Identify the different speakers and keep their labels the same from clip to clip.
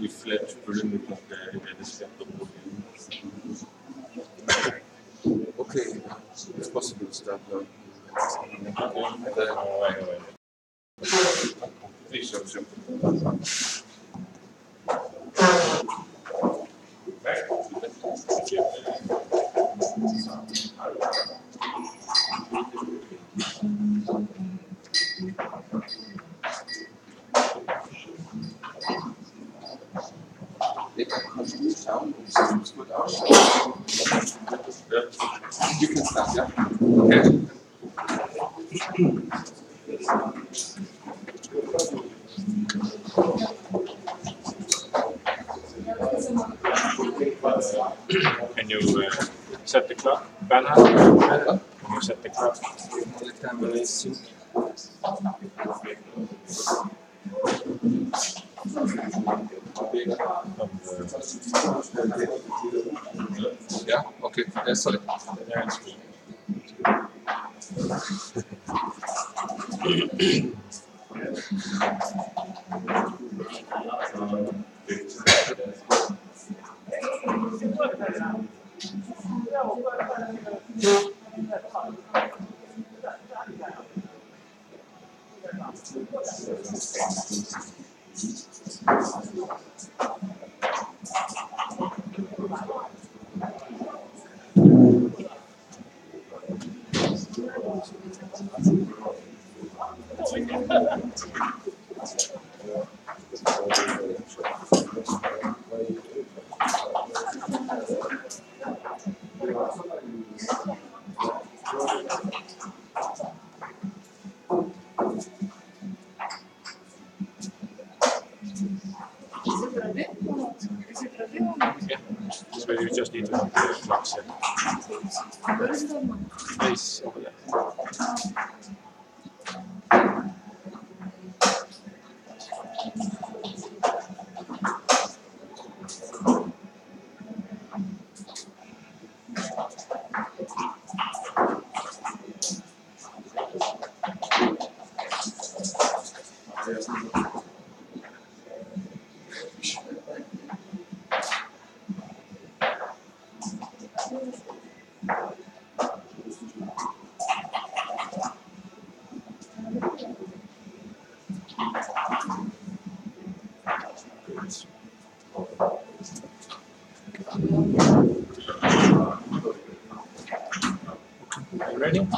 Speaker 1: I Fletch bölümü komple realistic
Speaker 2: Okay, it's possible to start now.
Speaker 1: Please, sir.
Speaker 2: Eva, kannst du schauen, ob es gut ausschaut? You can start, yeah? Okay.
Speaker 3: Can you uh, set the clock, Bernhard? Can you set the clock?
Speaker 2: Only time when I sync.
Speaker 3: Of the,
Speaker 2: Yeah, okay, yeah, sorry.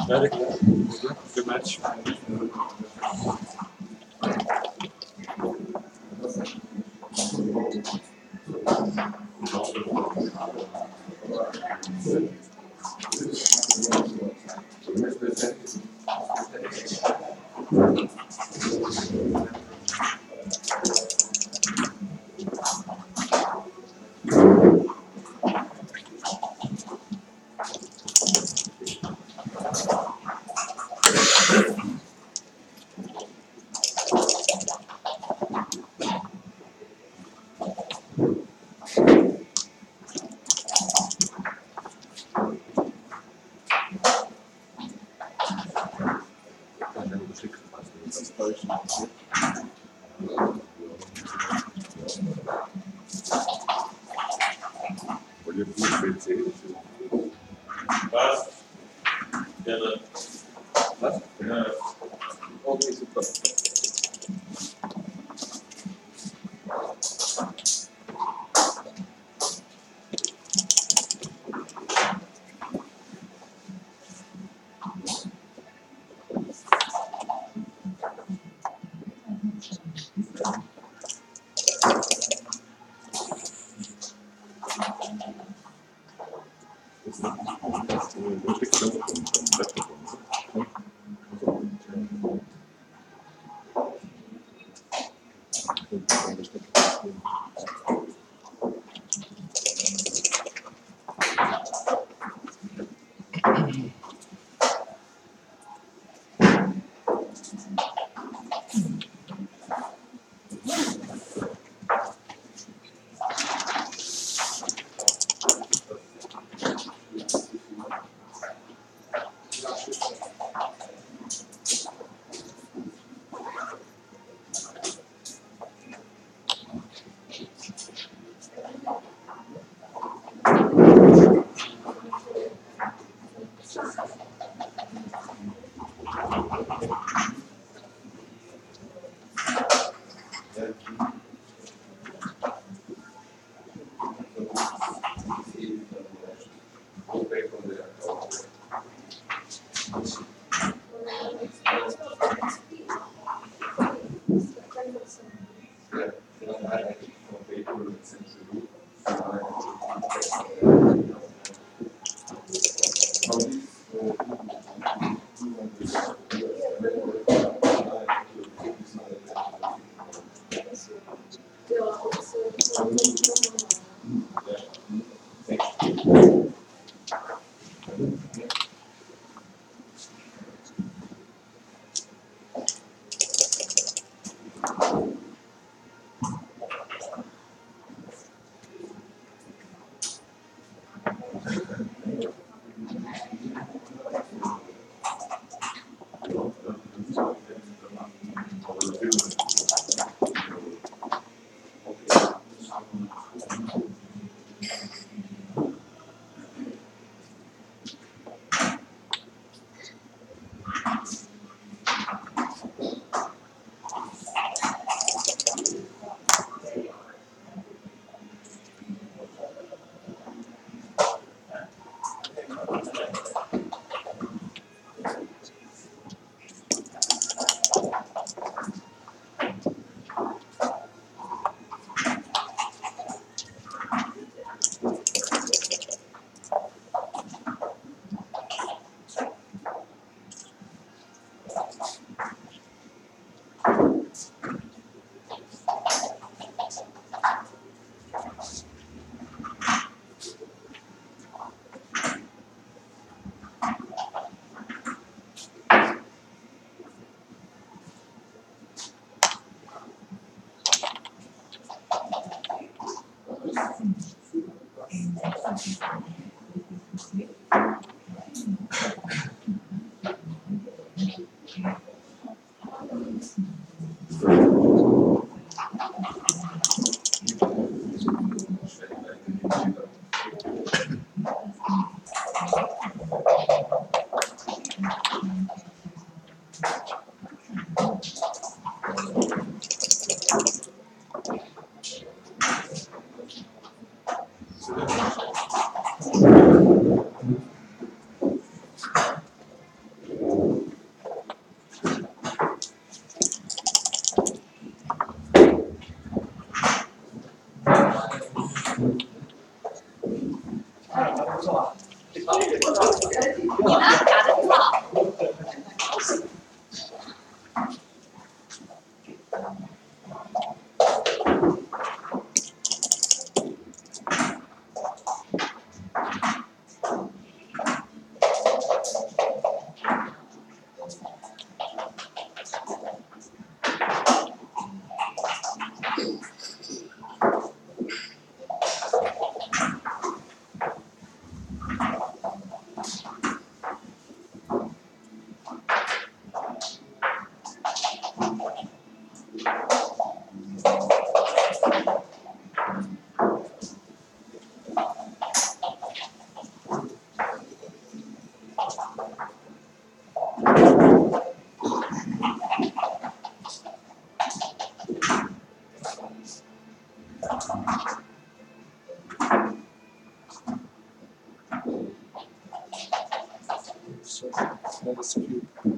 Speaker 3: Are you ready? Ready. Good match. That is a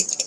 Speaker 4: around.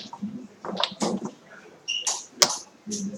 Speaker 4: Thank you.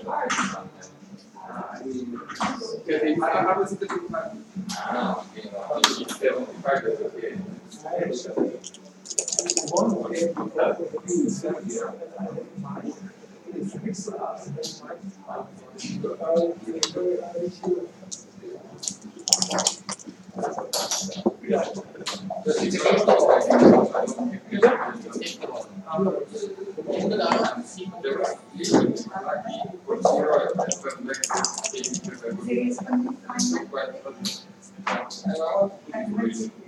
Speaker 4: que tem para halus
Speaker 5: itu cuma. Thank you. Thank you.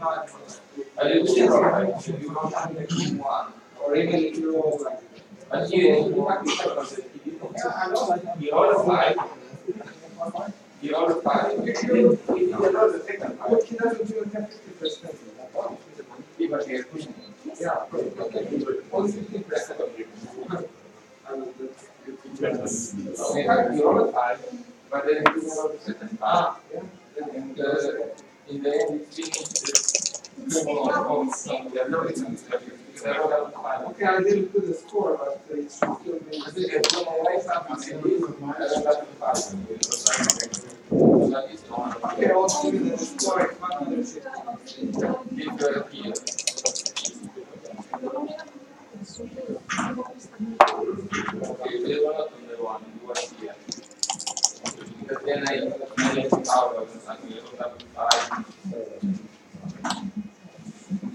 Speaker 5: Are you still alright? You don't have
Speaker 4: the one, or even if you like?
Speaker 5: But you, you have to check the You
Speaker 4: all apply.
Speaker 5: You. You know the second part. Do percent.
Speaker 4: Are pushing.
Speaker 5: Yeah,
Speaker 4: okay. You. We have you you know the second part. And the end.
Speaker 5: Okay, I didn't put the score, but it's still being.
Speaker 4: I think it's one of my families in this, I don't have five. That is one.
Speaker 5: Okay, also give the score is one hundred fifty.
Speaker 4: Give the here. Okay, they were not on the one, you were here. Because then I, I left out of something, I don't have five.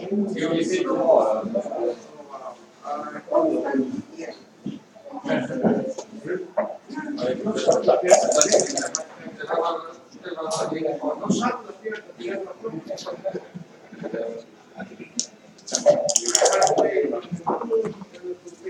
Speaker 4: You will
Speaker 5: see
Speaker 4: tomorrow.
Speaker 5: It makes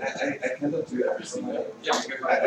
Speaker 4: I cannot do everything. Yeah,
Speaker 5: I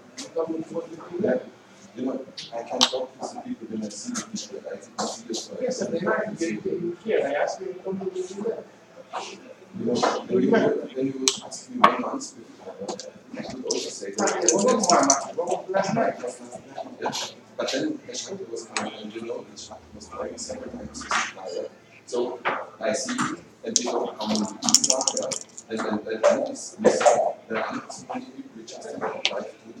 Speaker 5: you
Speaker 2: know, I can talk to the people when I see people, I can see.
Speaker 4: Yes, and they might be here, I asked you to come to the.
Speaker 2: You know, when you, ask me one month before, I could also say that.
Speaker 4: Last night.
Speaker 2: But then the shuttle was coming, and you know, the was flying several times. So I see and we know how people are there, and then and then there are so many people just to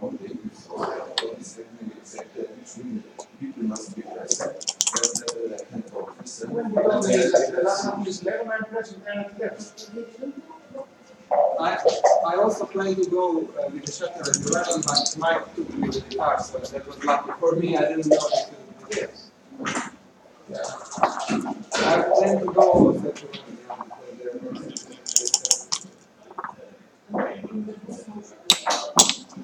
Speaker 2: be the I with
Speaker 4: the.
Speaker 6: I, also plan to go uh, with the shuttle at eleven, but Mike took me to the car, so that was lucky for me, I didn't know it was
Speaker 4: Yes.
Speaker 6: Yeah. I plan to go the,
Speaker 4: the, the the the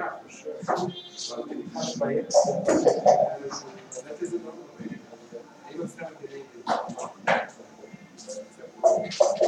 Speaker 6: Yeah, for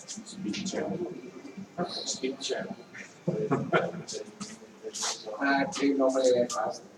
Speaker 3: Speed check. Speed check.
Speaker 4: Ah, sí, no me pasa.
Speaker 3: That's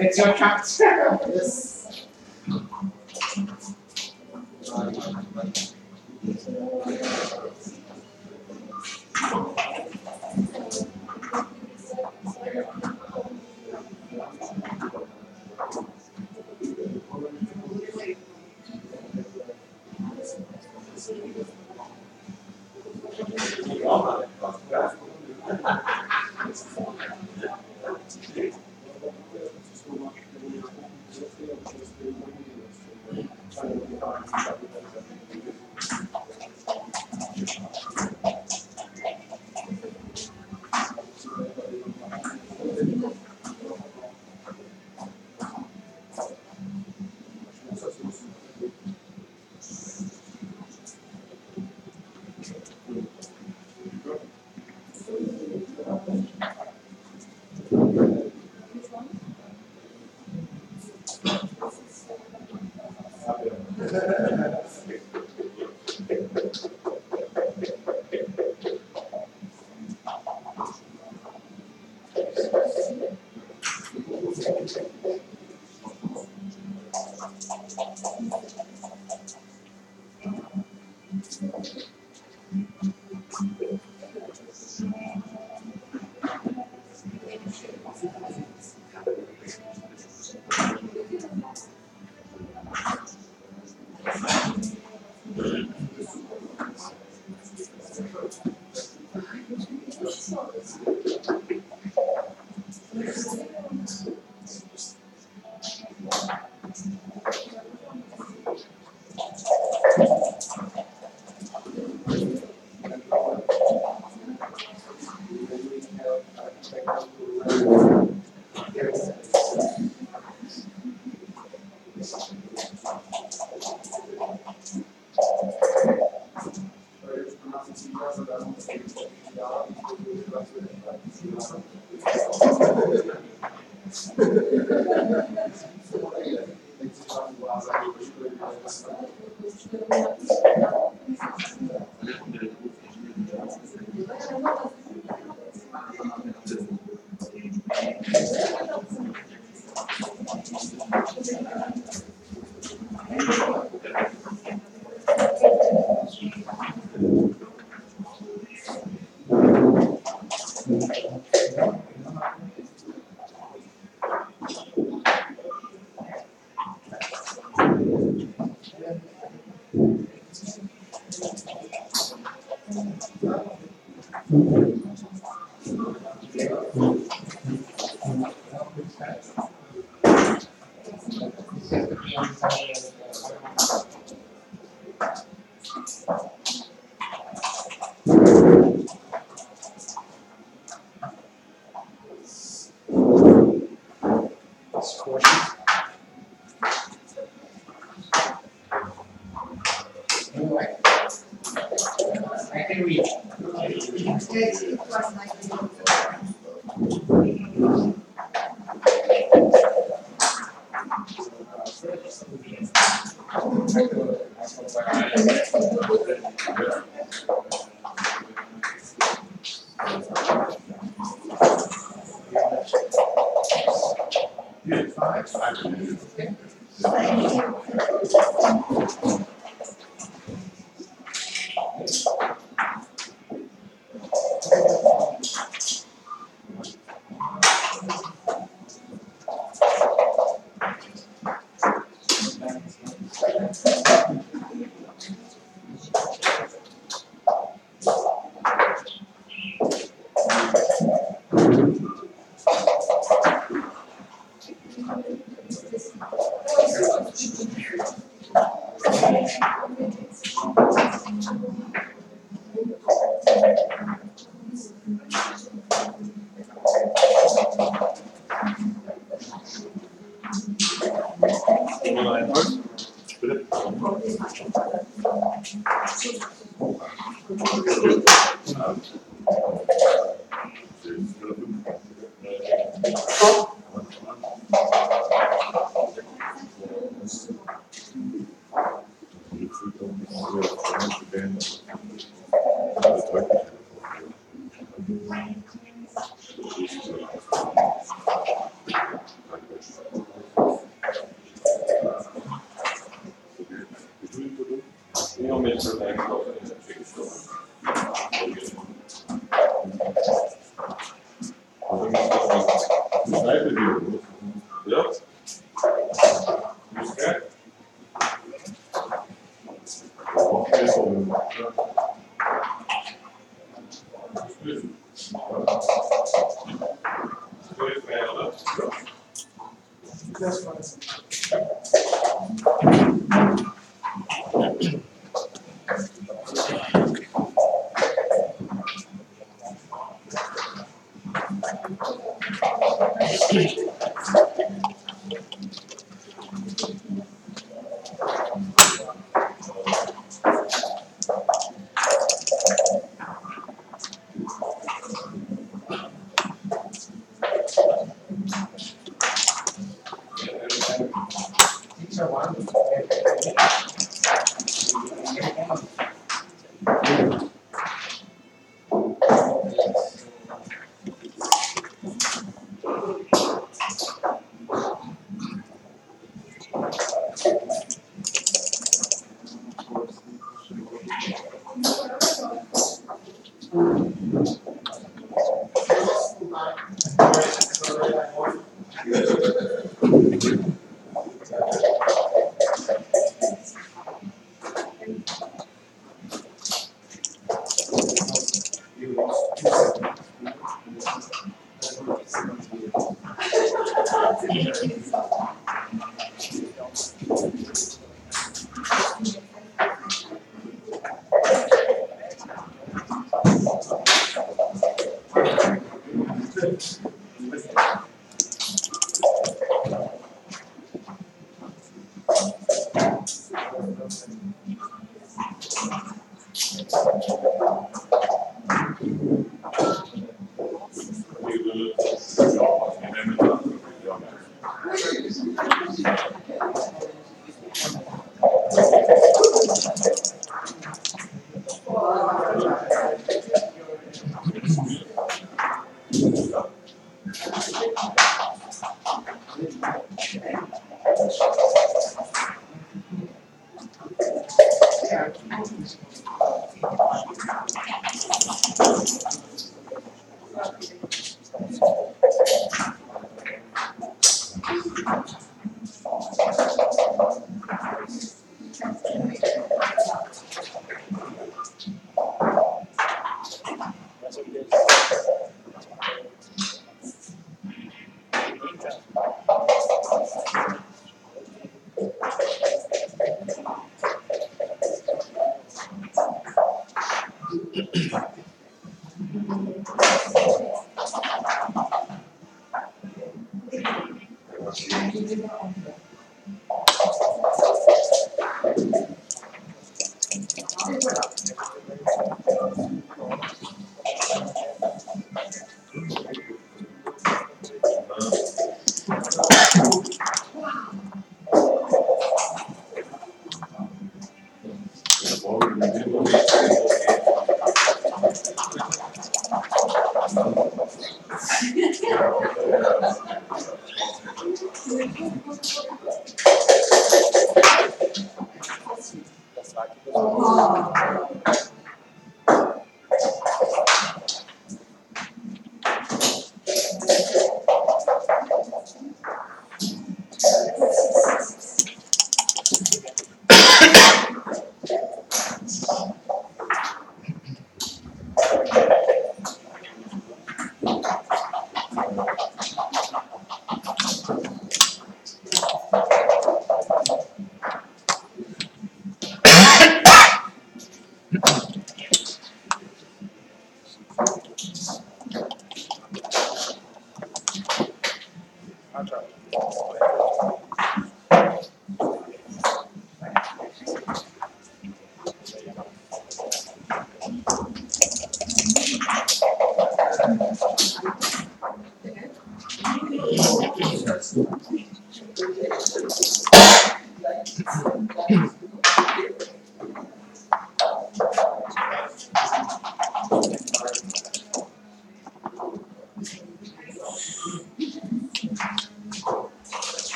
Speaker 4: It's your chance.
Speaker 5: Yes.
Speaker 6: Unit five. Okay.
Speaker 1: Ja?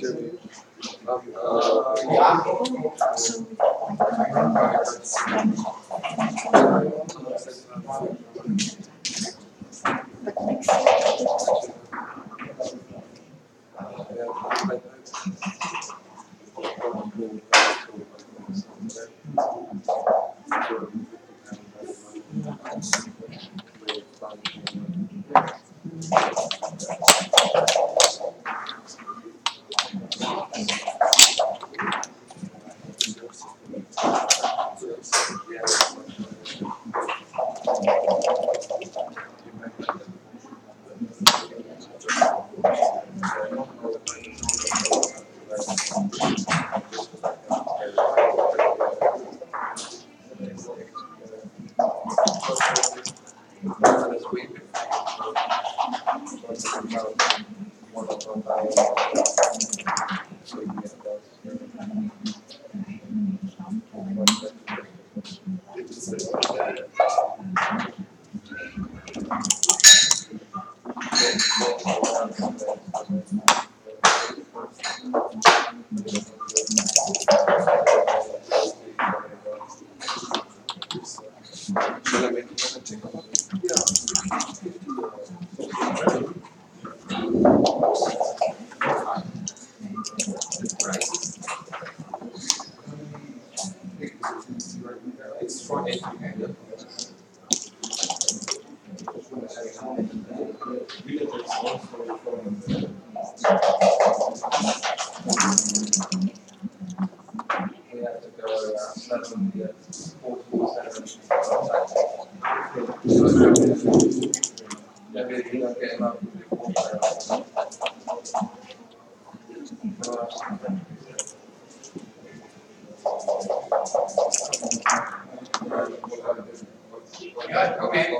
Speaker 4: Uh, Yeah,
Speaker 2: okay.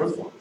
Speaker 4: roof line.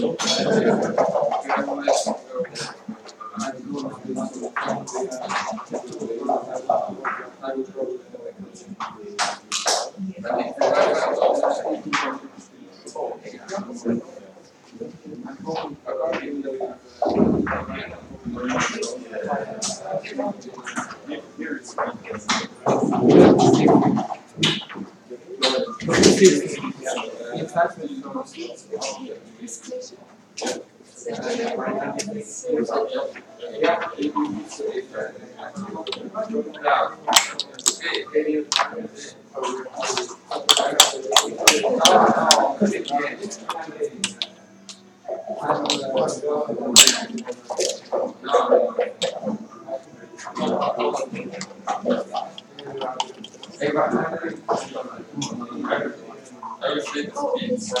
Speaker 4: しよか
Speaker 7: と
Speaker 4: 思いま
Speaker 8: す。I
Speaker 4: usually just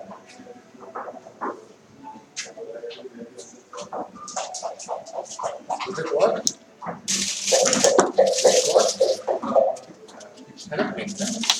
Speaker 2: Is it what? What? Electric.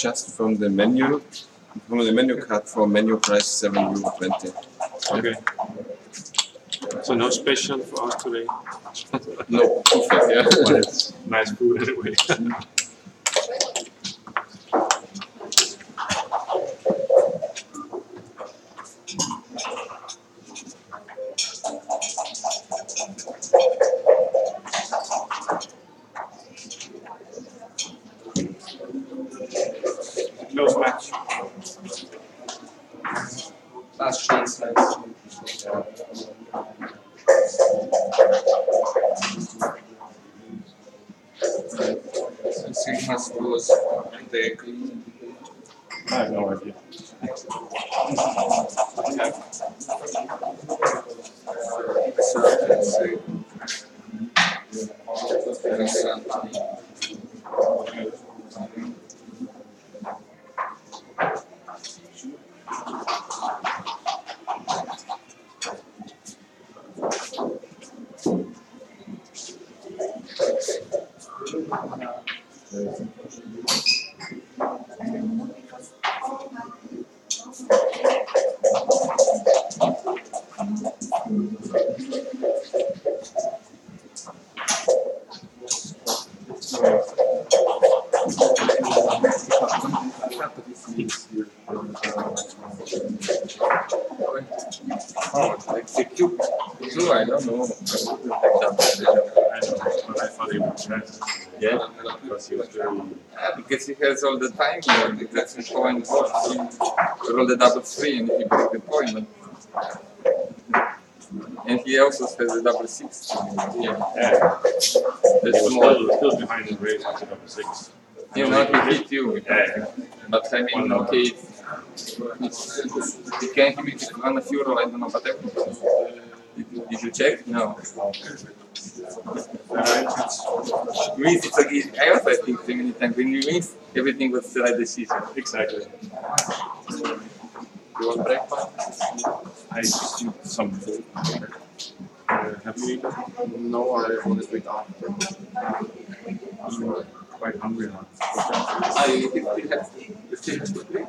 Speaker 2: Just from the menu, from the menu card for menu price seven euro twenty.
Speaker 3: Okay. So no special for us today.
Speaker 2: No, buffet, yeah.
Speaker 3: But it's nice food anyway. Because he.
Speaker 5: Yeah, because he has all the time here. That's the point. He roll the double three and he break the point. And he also has a double six. Yeah.
Speaker 3: Yeah.
Speaker 5: That's more.
Speaker 3: still, still behind the race at number six.
Speaker 5: You know, he hit you.
Speaker 3: Yeah.
Speaker 5: But I mean, okay, he can hit with one of euro, I don't know, but did, did you check? No. Means it's okay. I also think too many times when you miss, everything was the right decision.
Speaker 3: Exactly.
Speaker 5: You want breakfast?
Speaker 3: I just eat some food. Uh, have you eaten?
Speaker 2: No, I want to wait after.
Speaker 3: I'm quite hungry now.
Speaker 5: Ah, you still have, you still have to drink?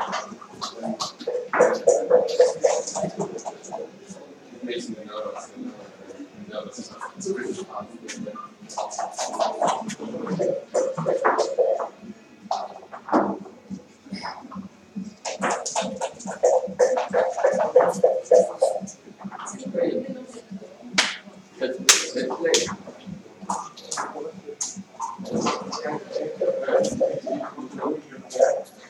Speaker 5: play. Wait.